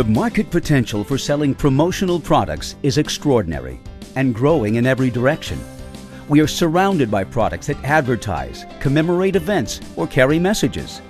The market potential for selling promotional products is extraordinary and growing in every direction. We are surrounded by products that advertise, commemorate events, or carry messages.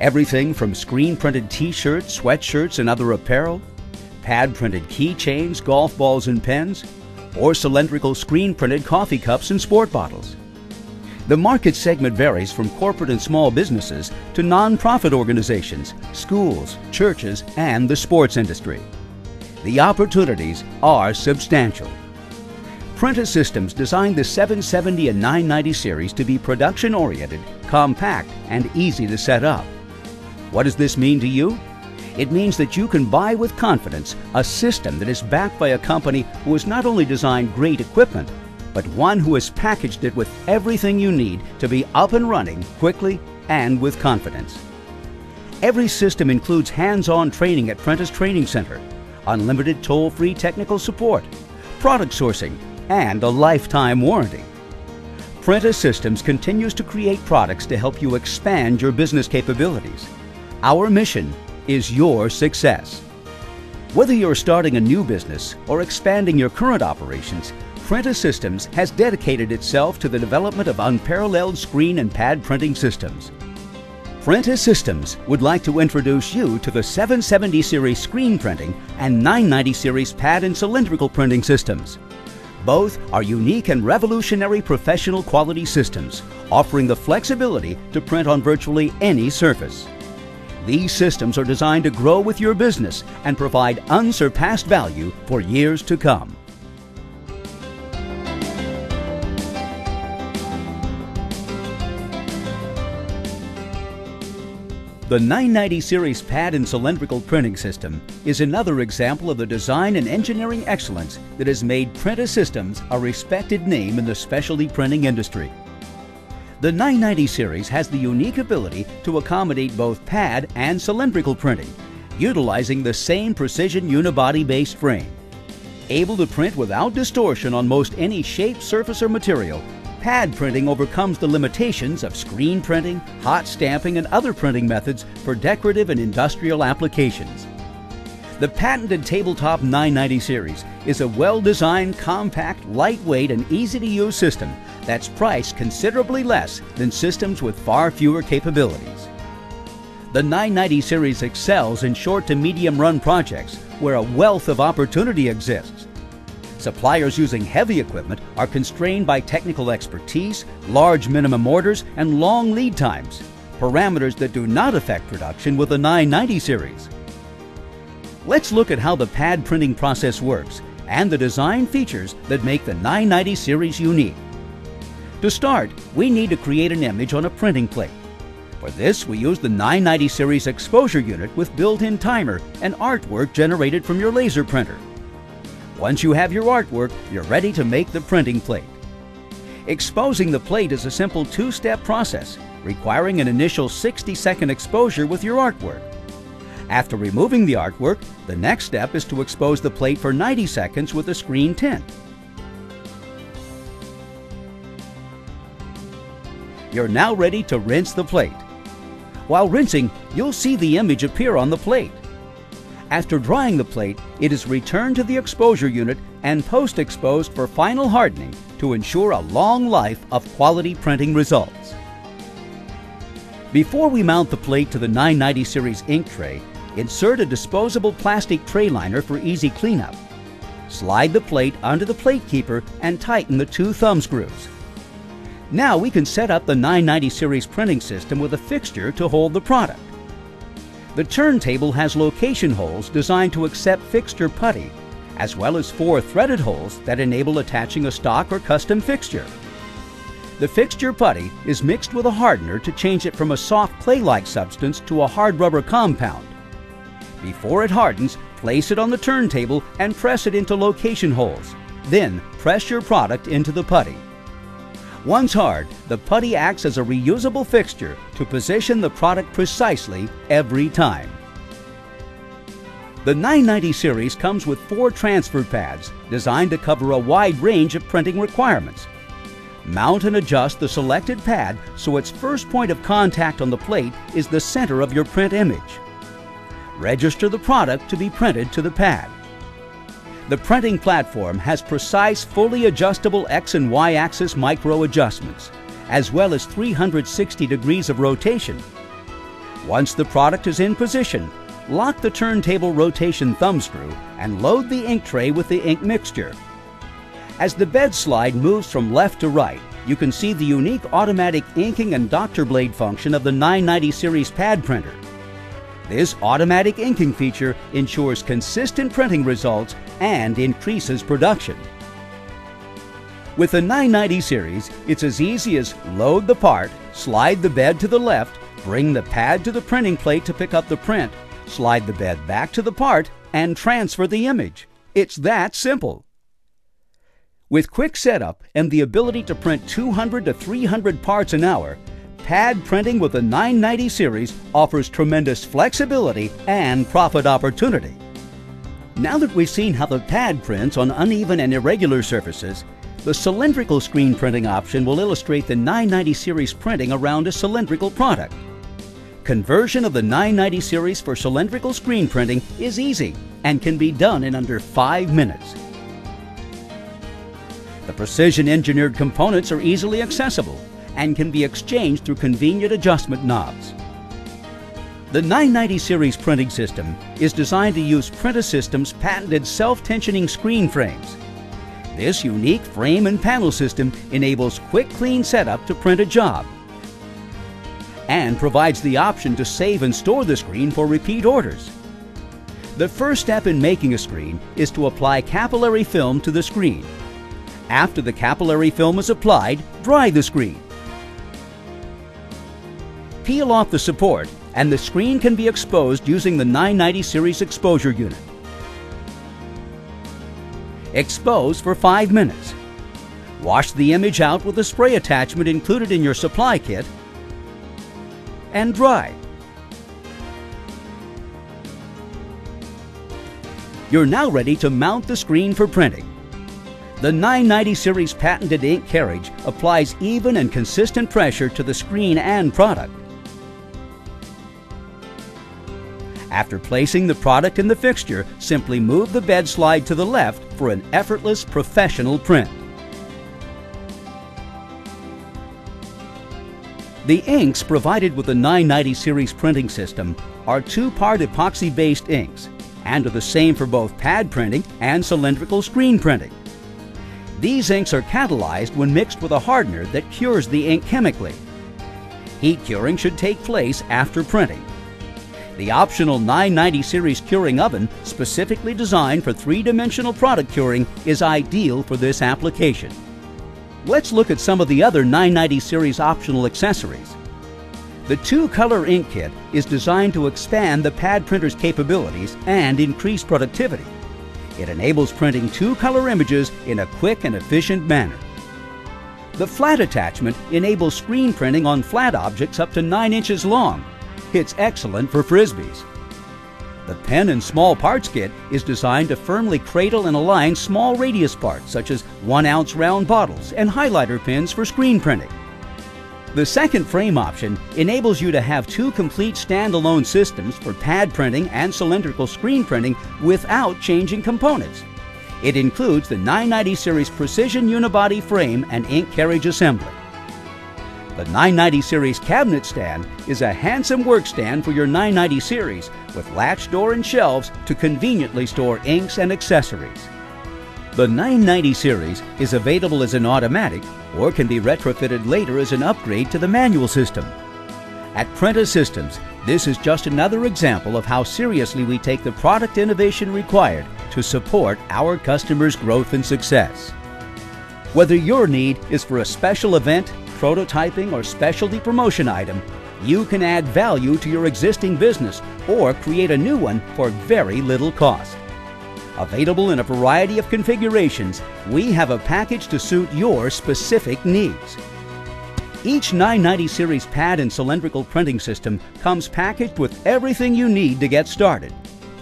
Everything from screen printed t shirts, sweatshirts, and other apparel, pad printed keychains, golf balls, and pens, or cylindrical screen printed coffee cups and sport bottles. The market segment varies from corporate and small businesses to nonprofit organizations, schools, churches, and the sports industry. The opportunities are substantial. Printa Systems designed the 770 and 990 series to be production oriented, compact, and easy to set up. What does this mean to you? It means that you can buy with confidence a system that is backed by a company who has not only designed great equipment, but one who has packaged it with everything you need to be up and running quickly and with confidence. Every system includes hands-on training at Printa's Training Center, unlimited toll-free technical support, product sourcing, and a lifetime warranty. Printa Systems continues to create products to help you expand your business capabilities. Our mission is your success. Whether you're starting a new business or expanding your current operations, Printa Systems has dedicated itself to the development of unparalleled screen and pad printing systems. Printa Systems would like to introduce you to the 770 series screen printing and 990 series pad and cylindrical printing systems. Both are unique and revolutionary professional quality systems, offering the flexibility to print on virtually any surface. These systems are designed to grow with your business and provide unsurpassed value for years to come. The 990 series pad and cylindrical printing system is another example of the design and engineering excellence that has made Printa Systems a respected name in the specialty printing industry. The 990 series has the unique ability to accommodate both pad and cylindrical printing, utilizing the same precision unibody-based frame. Able to print without distortion on most any shape, surface, or material, Pad printing overcomes the limitations of screen printing, hot stamping, and other printing methods for decorative and industrial applications. The patented Tabletop 990 series is a well-designed, compact, lightweight, and easy-to-use system that's priced considerably less than systems with far fewer capabilities. The 990 series excels in short to medium run projects where a wealth of opportunity exists Suppliers using heavy equipment are constrained by technical expertise, large minimum orders, and long lead times, parameters that do not affect production with the 990 series. Let's look at how the pad printing process works and the design features that make the 990 series unique. To start, we need to create an image on a printing plate. For this, we use the 990 series exposure unit with built-in timer and artwork generated from your laser printer. Once you have your artwork, you're ready to make the printing plate. Exposing the plate is a simple two-step process, requiring an initial 60-second exposure with your artwork. After removing the artwork, the next step is to expose the plate for 90 seconds with a screen tint. You're now ready to rinse the plate. While rinsing, you'll see the image appear on the plate. After drying the plate, it is returned to the exposure unit and post-exposed for final hardening to ensure a long life of quality printing results. Before we mount the plate to the 990 series ink tray, insert a disposable plastic tray liner for easy cleanup. Slide the plate under the plate keeper and tighten the two thumb screws. Now we can set up the 990 series printing system with a fixture to hold the product. The turntable has location holes designed to accept fixture putty, as well as four threaded holes that enable attaching a stock or custom fixture. The fixture putty is mixed with a hardener to change it from a soft clay-like substance to a hard rubber compound. Before it hardens, place it on the turntable and press it into location holes. Then press your product into the putty. Once hard, the putty acts as a reusable fixture to position the product precisely every time. The 990 series comes with four transfer pads designed to cover a wide range of printing requirements. Mount and adjust the selected pad so its first point of contact on the plate is the center of your print image. register the product to be printed to the pad. The printing platform has precise, fully adjustable X and Y axis micro adjustments, as well as 360 degrees of rotation. Once the product is in position, lock the turntable rotation thumb screw and load the ink tray with the ink mixture. As the bed slide moves from left to right, you can see the unique automatic inking and doctor blade function of the 990 series pad printer. This automatic inking feature ensures consistent printing results and increases production. With the 990 series, it's as easy as load the part, slide the bed to the left, bring the pad to the printing plate to pick up the print, slide the bed back to the part, and transfer the image. It's that simple. With quick setup and the ability to print 200 to 300 parts an hour, pad printing with the 990 series offers tremendous flexibility and profit opportunity. Now that we've seen how the pad prints on uneven and irregular surfaces, the cylindrical screen printing option will illustrate the 990 series printing around a cylindrical product. Conversion of the 990 series for cylindrical screen printing is easy and can be done in under 5 minutes. The precision engineered components are easily accessible and can be exchanged through convenient adjustment knobs. The 990 series printing system is designed to use Printa Systems' patented self-tensioning screen frames. This unique frame and panel system enables quick clean setup to print a job and provides the option to save and store the screen for repeat orders. The first step in making a screen is to apply capillary film to the screen. After the capillary film is applied, dry the screen. Peel off the support and the screen can be exposed using the 990 series exposure unit. Expose for 5 minutes. Wash the image out with the spray attachment included in your supply kit and dry. You're now ready to mount the screen for printing. The 990 series patented ink carriage applies even and consistent pressure to the screen and product. After placing the product in the fixture, simply move the bed slide to the left for an effortless professional print. The inks provided with the 990 series printing system are two-part epoxy-based inks and are the same for both pad printing and cylindrical screen printing. These inks are catalyzed when mixed with a hardener that cures the ink chemically. Heat curing should take place after printing. The optional 990 series curing oven, specifically designed for three-dimensional product curing, is ideal for this application. Let's look at some of the other 990 series optional accessories. The two-color ink kit is designed to expand the pad printer's capabilities and increase productivity. It enables printing two-color images in a quick and efficient manner. The flat attachment enables screen printing on flat objects up to 9 inches long it's excellent for frisbees. The pen and small parts kit is designed to firmly cradle and align small radius parts such as 1 ounce round bottles and highlighter pins for screen printing. The second frame option enables you to have two complete standalone systems for pad printing and cylindrical screen printing without changing components. It includes the 990 series precision unibody frame and ink carriage assembly. The 990 series cabinet stand is a handsome work stand for your 990 series with latch door and shelves to conveniently store inks and accessories. The 990 series is available as an automatic or can be retrofitted later as an upgrade to the manual system. At Printa Systems, this is just another example of how seriously we take the product innovation required to support our customers' growth and success. Whether your need is for a special event, prototyping, or specialty promotion item, you can add value to your existing business or create a new one for very little cost. Available in a variety of configurations, we have a package to suit your specific needs. Each 990 series pad and cylindrical printing system comes packaged with everything you need to get started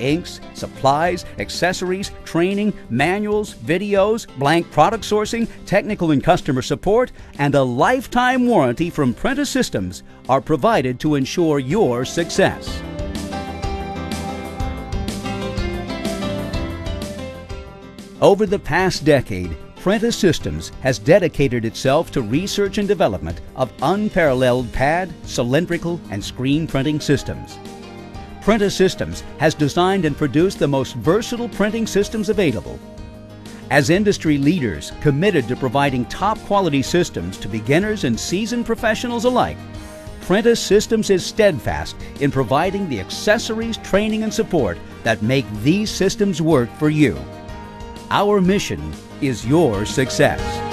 inks, supplies, accessories, training, manuals, videos, blank product sourcing, technical and customer support, and a lifetime warranty from Printa Systems are provided to ensure your success. Over the past decade, Printa Systems has dedicated itself to research and development of unparalleled pad, cylindrical, and screen printing systems. Printa Systems has designed and produced the most versatile printing systems available. As industry leaders committed to providing top quality systems to beginners and seasoned professionals alike, Printa Systems is steadfast in providing the accessories, training, and support that make these systems work for you. Our mission is your success.